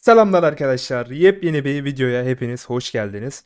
Selamlar arkadaşlar. Yepyeni bir videoya hepiniz hoş geldiniz.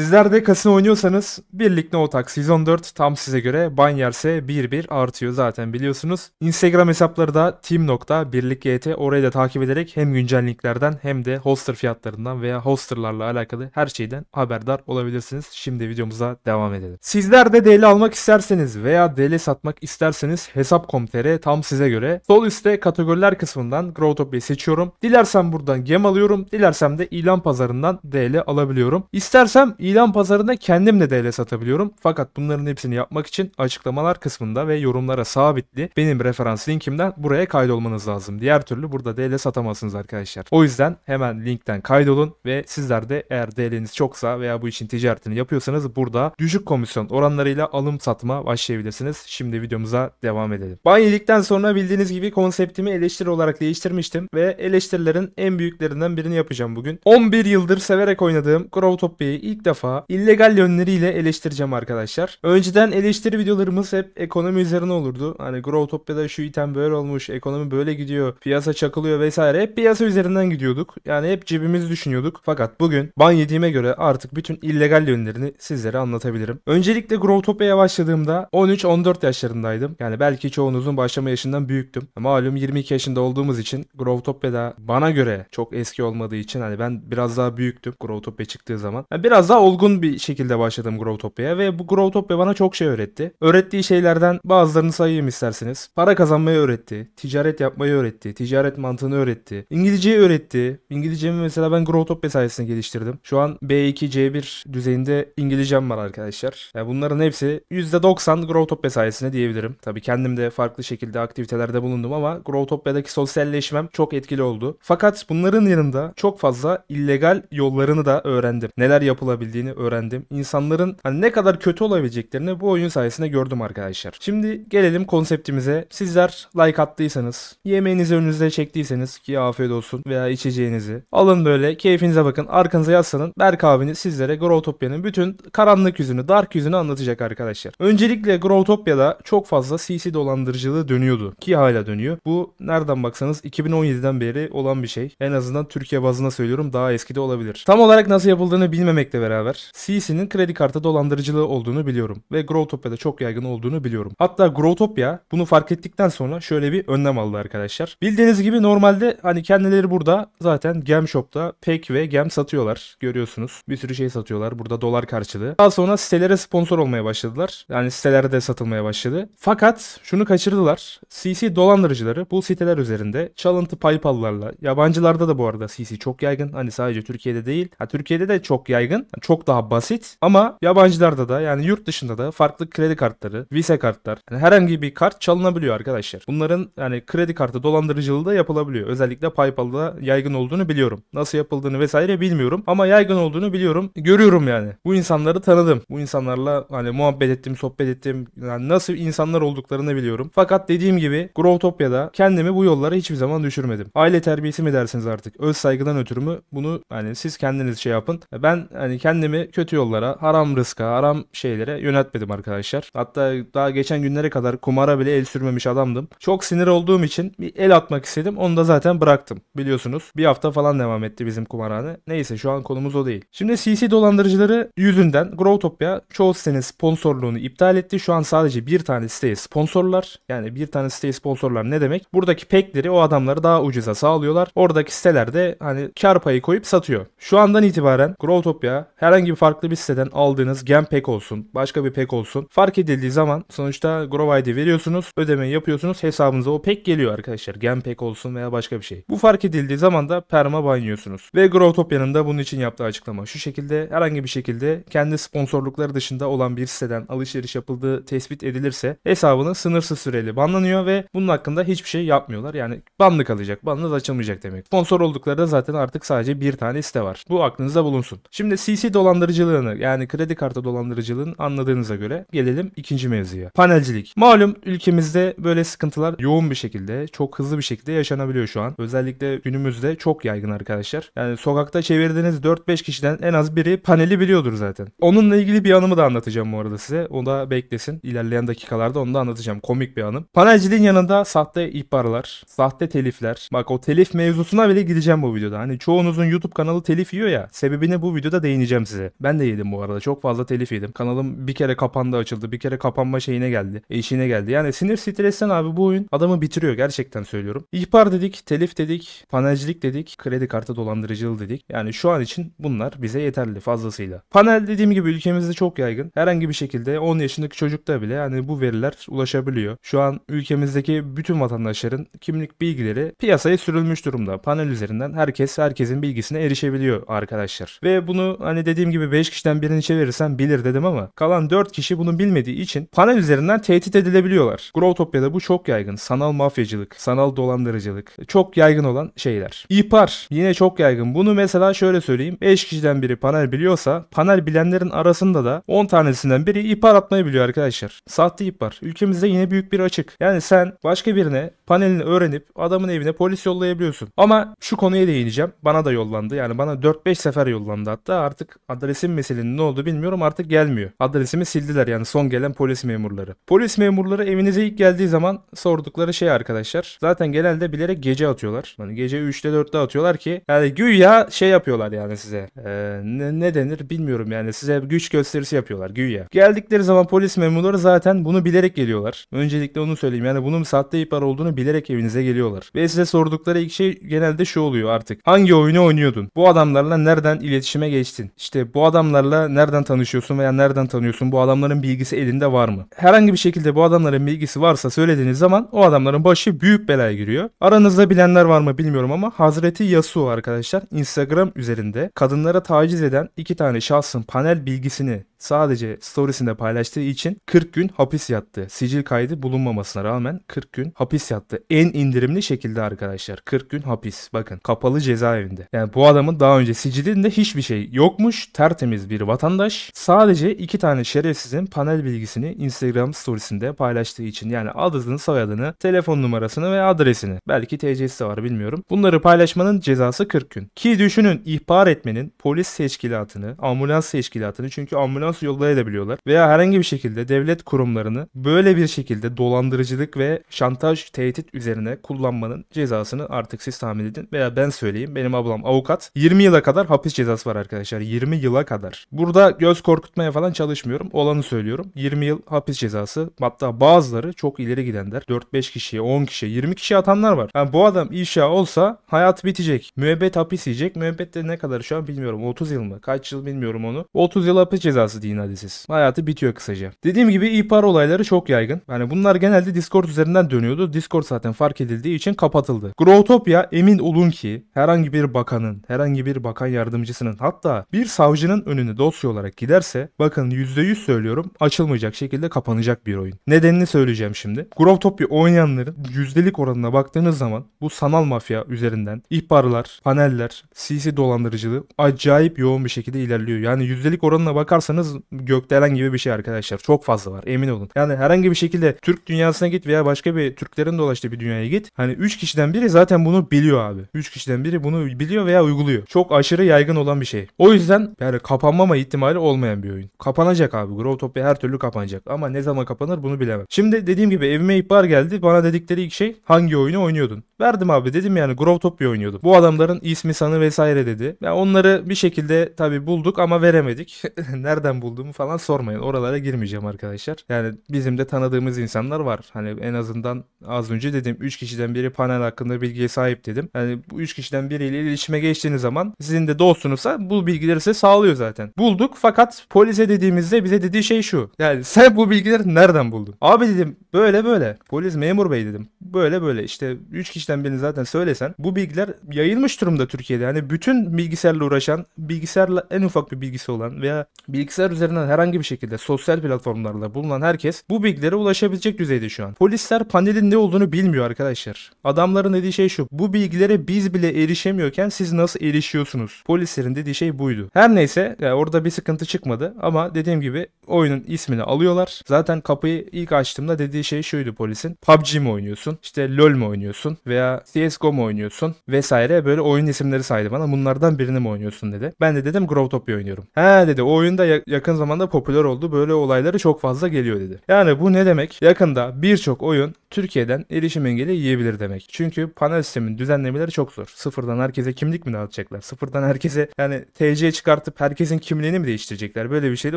Sizler de kasino oynuyorsanız Birlik No Tak Sezon 4 tam size göre ban yerse 1-1 artıyor zaten biliyorsunuz. Instagram hesapları da team.birlikgt orayı da takip ederek hem güncel linklerden hem de hoster fiyatlarından veya hosterlarla alakalı her şeyden haberdar olabilirsiniz. Şimdi videomuza devam edelim. Sizler de DL almak isterseniz veya DL satmak isterseniz hesap.com.tr tam size göre. Sol üstte kategoriler kısmından Growtopia'yı seçiyorum. Dilersem buradan gem alıyorum. Dilersem de ilan pazarından DL alabiliyorum. İstersem pazarında kendim de DL satabiliyorum. Fakat bunların hepsini yapmak için açıklamalar kısmında ve yorumlara sabitli benim referans linkimden buraya kaydolmanız lazım. Diğer türlü burada DL satamazsınız arkadaşlar. O yüzden hemen linkten kaydolun ve sizler de eğer DL'niz çoksa veya bu işin ticaretini yapıyorsanız burada düşük komisyon oranlarıyla alım satma başlayabilirsiniz. Şimdi videomuza devam edelim. Ban sonra bildiğiniz gibi konseptimi eleştiri olarak değiştirmiştim ve eleştirilerin en büyüklerinden birini yapacağım bugün. 11 yıldır severek oynadığım Growtopia'yı ilk defa illegal yönleriyle eleştireceğim arkadaşlar. Önceden eleştiri videolarımız hep ekonomi üzerine olurdu. Hani Growtopia'da şu item böyle olmuş, ekonomi böyle gidiyor, piyasa çakılıyor vesaire. Hep piyasa üzerinden gidiyorduk. Yani hep cebimizi düşünüyorduk. Fakat bugün ban yediğime göre artık bütün illegal yönlerini sizlere anlatabilirim. Öncelikle Growtopia'ya başladığımda 13-14 yaşlarındaydım. Yani belki çoğunuzun başlama yaşından büyüktüm. Malum 22 yaşında olduğumuz için Growtopia'da bana göre çok eski olmadığı için hani ben biraz daha büyüktüm Growtopia çıktığı zaman. Yani biraz daha olgun bir şekilde başladım Growtopia'ya ve bu Growtopia bana çok şey öğretti. Öğrettiği şeylerden bazılarını sayayım isterseniz. Para kazanmayı öğretti, ticaret yapmayı öğretti, ticaret mantığını öğretti, İngilizceyi öğretti. İngilizcemi mesela ben Growtopia sayesinde geliştirdim. Şu an B2, C1 düzeyinde İngilizcem var arkadaşlar. Yani bunların hepsi %90 Growtopia sayesinde diyebilirim. Tabii kendim de farklı şekilde aktivitelerde bulundum ama Growtopia'daki sosyalleşmem çok etkili oldu. Fakat bunların yanında çok fazla illegal yollarını da öğrendim. Neler yapılabildiğini öğrendim. İnsanların hani ne kadar kötü olabileceklerini bu oyun sayesinde gördüm arkadaşlar. Şimdi gelelim konseptimize. Sizler like attıysanız, yemeğinizi önünüze çektiyseniz ki afiyet olsun veya içeceğinizi alın böyle keyfinize bakın. Arkanıza yaslanın. Berk abiniz sizlere Growtopia'nın bütün karanlık yüzünü, dark yüzünü anlatacak arkadaşlar. Öncelikle Growtopia'da çok fazla CC dolandırıcılığı dönüyordu ki hala dönüyor. Bu nereden baksanız 2017'den beri olan bir şey. En azından Türkiye bazında söylüyorum daha eskide olabilir. Tam olarak nasıl yapıldığını bilmemekle beraber CC'nin kredi kartı dolandırıcılığı olduğunu biliyorum ve Growtopia'da çok yaygın olduğunu biliyorum. Hatta Growtopia bunu fark ettikten sonra şöyle bir önlem aldı arkadaşlar. Bildiğiniz gibi normalde hani kendileri burada zaten Gem Shop'ta pek ve Gem satıyorlar. Görüyorsunuz. Bir sürü şey satıyorlar. Burada dolar karşılığı. Daha sonra sitelere sponsor olmaya başladılar. Yani sitelerde de satılmaya başladı. Fakat şunu kaçırdılar. CC dolandırıcıları bu siteler üzerinde çalıntı PayPal'larla yabancılarda da bu arada CC çok yaygın. Hani sadece Türkiye'de değil. Ha, Türkiye'de de çok yaygın. Çok daha basit ama yabancılarda da yani yurt dışında da farklı kredi kartları, Visa kartlar yani herhangi bir kart çalınabiliyor arkadaşlar. Bunların yani kredi kartı dolandırıcılığı da yapılabiliyor. Özellikle PayPal'da yaygın olduğunu biliyorum. Nasıl yapıldığını vesaire bilmiyorum ama yaygın olduğunu biliyorum. Görüyorum yani. Bu insanları tanıdım. Bu insanlarla hani muhabbet ettim, sohbet ettim. Yani nasıl insanlar olduklarını biliyorum. Fakat dediğim gibi Growtopia'da kendimi bu yollara hiçbir zaman düşürmedim. Aile terbiyesi mi dersiniz artık? Öz saygıdan ötürü mü? Bunu hani siz kendiniz şey yapın. Ben hani kendimi kötü yollara, haram rızka, haram şeylere yöneltmedim arkadaşlar. Hatta daha geçen günlere kadar kumara bile el sürmemiş adamdım. Çok sinir olduğum için bir el atmak istedim. Onu da zaten bıraktım. Biliyorsunuz bir hafta falan devam etti bizim kumarhane. Neyse şu an konumuz o değil. Şimdi CC dolandırıcıları yüzünden Growtopia çoğu sitenin sponsorluğunu iptal etti. Şu an sadece bir tane siteye sponsorlar. Yani bir tane siteye sponsorlar ne demek? Buradaki pekleri o adamları daha ucuza sağlıyorlar. Oradaki sitelerde hani kar payı koyup satıyor. Şu andan itibaren Growtopia herhangi bir farklı bir siteden aldığınız gem pek olsun, başka bir pek olsun fark edildiği zaman sonuçta Grow ID veriyorsunuz, ödemeyi yapıyorsunuz, hesabınıza o pek geliyor arkadaşlar. Gem pek olsun veya başka bir şey. Bu fark edildiği zaman da perma banyosunuz. Ve Growtopia'nın da bunun için yaptığı açıklama şu şekilde herhangi bir şekilde kendi sponsorlukları dışında olan bir siteden alışveriş yapıldığı tespit edilirse hesabını sınırsız süreli banlanıyor ve bunun hakkında hiçbir şey yapmıyorlar. Yani banlı kalacak. Banınız açılmayacak demek. Sponsor oldukları da zaten artık sadece bir tane site var. Bu aklınızda bulunsun. Şimdi CC dolandırıcılığını yani kredi kartı dolandırıcılığını anladığınıza göre gelelim ikinci mevzuya. Panelcilik. Malum ülkemizde böyle sıkıntılar yoğun bir şekilde, çok hızlı bir şekilde yaşanabiliyor şu an. Özellikle günümüzde çok yaygın arkadaşlar. Yani sokakta çevirdiğiniz 4-5 kişiden en az biri paneli biliyordur zaten. Onunla ilgili bir anımı da anlatacağım bu arada size. O da beklesin. İlerleyen dakikalarda onu da anlatacağım. Komik bir anım. Panelciliğin yanında sahte ihbarlar, sahte telifler. Bak o telif mevzusuna bile gideceğim bu videoda. Hani çoğunuzun YouTube kanalı telif yiyor ya. Sebebini bu videoda değineceğim size. Ben de yedim bu arada. Çok fazla telif yedim. Kanalım bir kere kapandı açıldı. Bir kere kapanma şeyine geldi. Eşiğine geldi. Yani sinir stresten abi bu oyun adamı bitiriyor. Gerçekten söylüyorum. İhbar dedik, telif dedik, panelcilik dedik, kredi kartı dolandırıcılığı dedik. Yani şu an için bunlar bize yeterli fazlasıyla. Panel dediğim gibi ülkemizde çok yaygın. Herhangi bir şekilde 10 yaşındaki çocukta bile yani bu veriler ulaşabiliyor. Şu an ülkemizdeki bütün vatandaşların kimlik bilgileri piyasaya sürülmüş durumda. Panel üzerinden herkes herkesin bilgisine erişebiliyor arkadaşlar. Ve bunu hani dediğim gibi 5 kişiden birini çevirirsen bilir dedim ama kalan 4 kişi bunu bilmediği için panel üzerinden tehdit edilebiliyorlar. Growtopia'da bu çok yaygın. Sanal mafyacılık, sanal dolandırıcılık çok yaygın olan şeyler. İhbar yine çok yaygın. Bunu mesela şöyle söyleyeyim. 5 kişiden biri panel biliyorsa panel bilenlerin arasında da 10 tanesinden biri ihbar atmayı biliyor arkadaşlar. Sahte ihbar. Ülkemizde yine büyük bir açık. Yani sen başka birine panelini öğrenip adamın evine polis yollayabiliyorsun. Ama şu konuya değineceğim. Bana da yollandı. Yani bana 4-5 sefer yollandı hatta. Artık adresim meselenin ne oldu bilmiyorum artık gelmiyor. Adresimi sildiler yani son gelen polis memurları. Polis memurları evinize ilk geldiği zaman sordukları şey arkadaşlar. Zaten genelde bilerek gece atıyorlar. Hani gece 3'te 4'te atıyorlar ki yani güya şey yapıyorlar yani size. Ee, ne, ne denir bilmiyorum yani size güç gösterisi yapıyorlar güya. Geldikleri zaman polis memurları zaten bunu bilerek geliyorlar. Öncelikle onu söyleyeyim yani bunun sahte ihbar olduğunu bilerek evinize geliyorlar. Ve size sordukları ilk şey genelde şu oluyor artık. Hangi oyunu oynuyordun? Bu adamlarla nereden iletişime geçtin? İşte bu adamlarla nereden tanışıyorsun veya nereden tanıyorsun? Bu adamların bilgisi elinde var mı? Herhangi bir şekilde bu adamların bilgisi varsa söylediğiniz zaman o adamların başı büyük belaya giriyor. Aranızda bilenler var mı bilmiyorum ama Hazreti Yasuo arkadaşlar Instagram üzerinde kadınlara taciz eden iki tane şahsın panel bilgisini sadece storiesinde paylaştığı için 40 gün hapis yattı. Sicil kaydı bulunmamasına rağmen 40 gün hapis yattı. En indirimli şekilde arkadaşlar. 40 gün hapis. Bakın kapalı cezaevinde. Yani bu adamın daha önce sicilinde hiçbir şey yokmuş. Tertemiz bir vatandaş. Sadece iki tane şerefsizin panel bilgisini Instagram storiesinde paylaştığı için. Yani adını, soyadını, telefon numarasını ve adresini. Belki TC'si var bilmiyorum. Bunları paylaşmanın cezası 40 gün. Ki düşünün ihbar etmenin polis teşkilatını, ambulans teşkilatını çünkü ambulans ambulans yollayabiliyorlar. Veya herhangi bir şekilde devlet kurumlarını böyle bir şekilde dolandırıcılık ve şantaj, tehdit üzerine kullanmanın cezasını artık siz tahmin edin. Veya ben söyleyeyim. Benim ablam avukat. 20 yıla kadar hapis cezası var arkadaşlar. 20 yıla kadar. Burada göz korkutmaya falan çalışmıyorum. Olanı söylüyorum. 20 yıl hapis cezası. Hatta bazıları çok ileri gidenler. 4-5 kişiye, 10 kişiye, 20 kişiye atanlar var. Yani bu adam ifşa olsa hayat bitecek. Müebbet hapis yiyecek. Müebbet de ne kadar şu an bilmiyorum. 30 yıl mı? Kaç yıl bilmiyorum onu. 30 yıl hapis cezası hadi siz. Hayatı bitiyor kısaca. Dediğim gibi ihbar olayları çok yaygın. Yani bunlar genelde Discord üzerinden dönüyordu. Discord zaten fark edildiği için kapatıldı. Growtopia emin olun ki herhangi bir bakanın, herhangi bir bakan yardımcısının hatta bir savcının önüne dosya olarak giderse bakın %100 söylüyorum açılmayacak şekilde kapanacak bir oyun. Nedenini söyleyeceğim şimdi. Growtopia oynayanların yüzdelik oranına baktığınız zaman bu sanal mafya üzerinden ihbarlar, paneller, CC dolandırıcılığı acayip yoğun bir şekilde ilerliyor. Yani yüzdelik oranına bakarsanız gökdelen gibi bir şey arkadaşlar. Çok fazla var emin olun. Yani herhangi bir şekilde Türk dünyasına git veya başka bir Türklerin dolaştığı bir dünyaya git. Hani 3 kişiden biri zaten bunu biliyor abi. 3 kişiden biri bunu biliyor veya uyguluyor. Çok aşırı yaygın olan bir şey. O yüzden yani kapanmama ihtimali olmayan bir oyun. Kapanacak abi. Growtopia her türlü kapanacak. Ama ne zaman kapanır bunu bilemem. Şimdi dediğim gibi evime ihbar geldi. Bana dedikleri ilk şey hangi oyunu oynuyordun? Verdim abi dedim yani Growtopia oynuyordum. Bu adamların ismi sanı vesaire dedi. Yani onları bir şekilde tabi bulduk ama veremedik. Nereden bulduğumu falan sormayın. Oralara girmeyeceğim arkadaşlar. Yani bizim de tanıdığımız insanlar var. Hani en azından az önce dedim 3 kişiden biri panel hakkında bilgiye sahip dedim. Yani bu 3 kişiden biriyle iletişime geçtiğiniz zaman sizin de dostunuzsa bu bilgileri size sağlıyor zaten. Bulduk fakat polise dediğimizde bize dediği şey şu. Yani sen bu bilgileri nereden buldun? Abi dedim böyle böyle. Polis memur bey dedim. Böyle böyle işte 3 kişiden işlemlerini zaten söylesen bu bilgiler yayılmış durumda Türkiye'de. Yani bütün bilgisayarla uğraşan, bilgisayarla en ufak bir bilgisi olan veya bilgisayar üzerinden herhangi bir şekilde sosyal platformlarla bulunan herkes bu bilgilere ulaşabilecek düzeyde şu an. Polisler panelin ne olduğunu bilmiyor arkadaşlar. Adamların dediği şey şu. Bu bilgilere biz bile erişemiyorken siz nasıl erişiyorsunuz? Polislerin dediği şey buydu. Her neyse yani orada bir sıkıntı çıkmadı ama dediğim gibi oyunun ismini alıyorlar. Zaten kapıyı ilk açtığımda dediği şey şuydu polisin. PUBG mi oynuyorsun? İşte LoL mu oynuyorsun? Veya CSGO mu oynuyorsun? Vesaire böyle oyun isimleri saydı bana. Bunlardan birini mi oynuyorsun dedi. Ben de dedim Growtopia oynuyorum. He dedi o oyunda ya- yakın zamanda popüler oldu. Böyle olayları çok fazla geliyor dedi. Yani bu ne demek? Yakında birçok oyun Türkiye'den erişim engeli yiyebilir demek. Çünkü panel sistemin düzenlemeleri çok zor. Sıfırdan herkese kimlik mi dağıtacaklar? Sıfırdan herkese yani TC çıkartıp herkesin kimliğini mi değiştirecekler? Böyle bir şeyle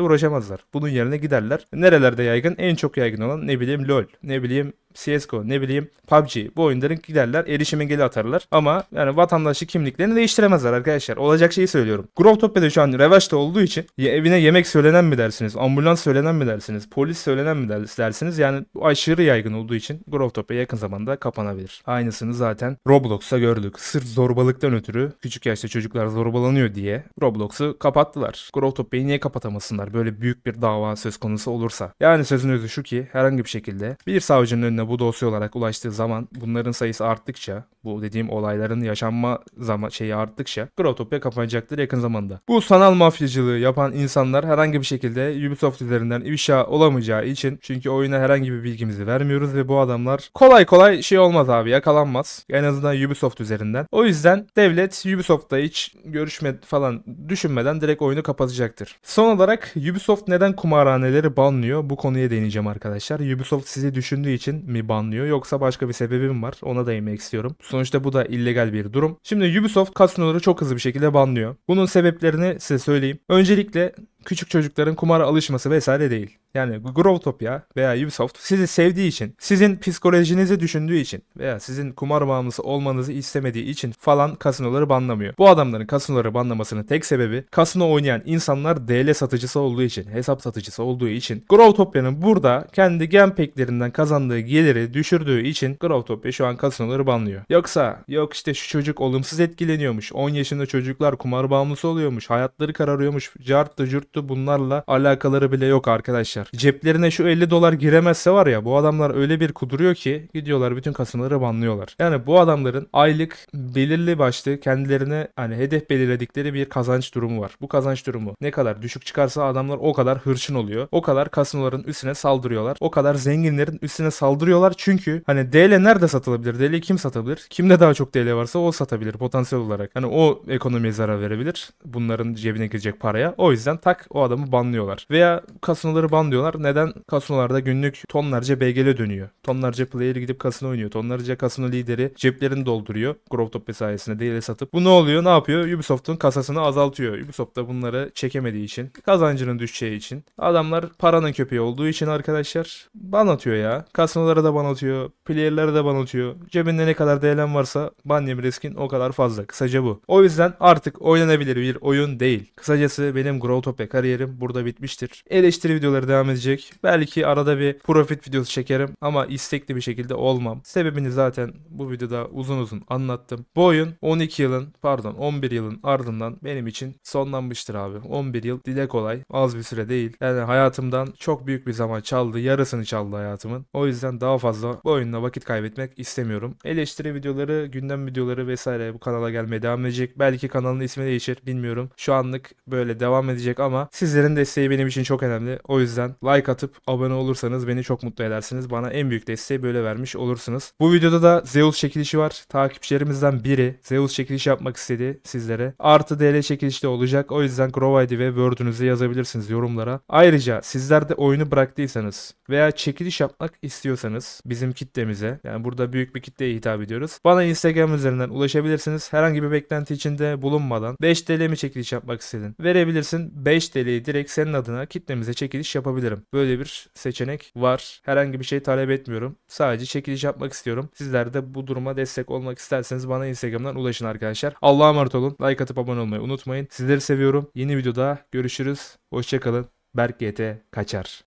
uğraşamazlar. Bunun yerine giderler. Nerelerde yaygın? En çok yaygın olan ne bileyim LoL, ne bileyim CSGO ne bileyim PUBG bu oyunların giderler erişim engeli atarlar ama yani vatandaşı kimliklerini değiştiremezler arkadaşlar. Olacak şeyi söylüyorum. Growtopia'da şu an revaçta olduğu için ya evine yemek söylenen mi dersiniz? Ambulans söylenen mi dersiniz? Polis söylenen mi ders- dersiniz? Yani bu aşırı yaygın olduğu için Growtopia yakın zamanda kapanabilir. Aynısını zaten Roblox'ta gördük. Sırf zorbalıktan ötürü küçük yaşta çocuklar zorbalanıyor diye Roblox'u kapattılar. Growtopia'yı niye kapatamasınlar? Böyle büyük bir dava söz konusu olursa. Yani sözün özü şu ki herhangi bir şekilde bir savcının önüne bu dosya olarak ulaştığı zaman bunların sayısı arttıkça bu dediğim olayların yaşanma zaman şeyi arttıkça Growtopia kapanacaktır yakın zamanda. Bu sanal mafyacılığı yapan insanlar herhangi bir şekilde Ubisoft üzerinden ifşa olamayacağı için çünkü oyuna herhangi bir bilgimizi vermiyoruz ve bu adamlar kolay kolay şey olmaz abi yakalanmaz. En azından Ubisoft üzerinden. O yüzden devlet Ubisoft'ta hiç görüşme falan düşünmeden direkt oyunu kapatacaktır. Son olarak Ubisoft neden kumarhaneleri banlıyor? Bu konuya değineceğim arkadaşlar. Ubisoft sizi düşündüğü için mi banlıyor yoksa başka bir sebebi mi var? Ona değinmek istiyorum. Sonuçta bu da illegal bir durum. Şimdi Ubisoft kasinoları çok hızlı bir şekilde banlıyor. Bunun sebeplerini size söyleyeyim. Öncelikle küçük çocukların kumara alışması vesaire değil. Yani Growtopia veya Ubisoft sizi sevdiği için, sizin psikolojinizi düşündüğü için veya sizin kumar bağımlısı olmanızı istemediği için falan kasinoları banlamıyor. Bu adamların kasinoları banlamasının tek sebebi kasino oynayan insanlar DL satıcısı olduğu için, hesap satıcısı olduğu için Growtopia'nın burada kendi gamepack'lerinden kazandığı geliri düşürdüğü için Growtopia şu an kasinoları banlıyor. Yoksa yok işte şu çocuk olumsuz etkileniyormuş, 10 yaşında çocuklar kumar bağımlısı oluyormuş, hayatları kararıyormuş, carttı curttu bunlarla alakaları bile yok arkadaşlar. Ceplerine şu 50 dolar giremezse var ya bu adamlar öyle bir kuduruyor ki gidiyorlar bütün kasinoları banlıyorlar. Yani bu adamların aylık belirli başlı kendilerine hani hedef belirledikleri bir kazanç durumu var. Bu kazanç durumu ne kadar düşük çıkarsa adamlar o kadar hırçın oluyor. O kadar kasinoların üstüne saldırıyorlar. O kadar zenginlerin üstüne saldırıyorlar çünkü hani DL nerede satılabilir? DL kim satabilir? Kimde daha çok DL varsa o satabilir potansiyel olarak. Hani o ekonomiye zarar verebilir. Bunların cebine girecek paraya. O yüzden tak o adamı banlıyorlar. Veya kasinoları banlıyorlar. Neden? Kasinolarda günlük tonlarca BGL dönüyor. Tonlarca player gidip kasino oynuyor. Tonlarca kasino lideri ceplerini dolduruyor. Growtopia sayesinde DL satıp. Bu ne oluyor? Ne yapıyor? Ubisoft'un kasasını azaltıyor. Ubisoft da bunları çekemediği için. Kazancının düşeceği için. Adamlar paranın köpeği olduğu için arkadaşlar ban atıyor ya. Kasinolara da ban atıyor. Player'lara da ban atıyor. Cebinde ne kadar DL'm varsa ban yeme riskin o kadar fazla. Kısaca bu. O yüzden artık oynanabilir bir oyun değil. Kısacası benim Growtopia kariyerim burada bitmiştir. Eleştiri videoları devam edecek. Belki arada bir profit videosu çekerim ama istekli bir şekilde olmam. Sebebini zaten bu videoda uzun uzun anlattım. Bu oyun 12 yılın pardon 11 yılın ardından benim için sonlanmıştır abi. 11 yıl dile kolay az bir süre değil. Yani hayatımdan çok büyük bir zaman çaldı. Yarısını çaldı hayatımın. O yüzden daha fazla bu oyunla vakit kaybetmek istemiyorum. Eleştiri videoları, gündem videoları vesaire bu kanala gelmeye devam edecek. Belki kanalın ismi değişir bilmiyorum. Şu anlık böyle devam edecek ama sizlerin desteği benim için çok önemli. O yüzden like atıp abone olursanız beni çok mutlu edersiniz. Bana en büyük desteği böyle vermiş olursunuz. Bu videoda da Zeus çekilişi var. Takipçilerimizden biri Zeus çekilişi yapmak istedi sizlere. Artı DL çekilişi de olacak. O yüzden Grow ID ve Word'ünüzü yazabilirsiniz yorumlara. Ayrıca sizler de oyunu bıraktıysanız veya çekiliş yapmak istiyorsanız bizim kitlemize yani burada büyük bir kitleye hitap ediyoruz. Bana Instagram üzerinden ulaşabilirsiniz. Herhangi bir beklenti içinde bulunmadan 5 TL mi çekiliş yapmak istedin? Verebilirsin. 5 TL'yi direkt senin adına kitlemize çekiliş yapabilirim. Böyle bir seçenek var. Herhangi bir şey talep etmiyorum. Sadece çekiliş yapmak istiyorum. Sizler de bu duruma destek olmak isterseniz bana Instagram'dan ulaşın arkadaşlar. Allah'a emanet olun. Like atıp abone olmayı unutmayın. Sizleri seviyorum. Yeni videoda görüşürüz. Hoşçakalın. Berk GT kaçar.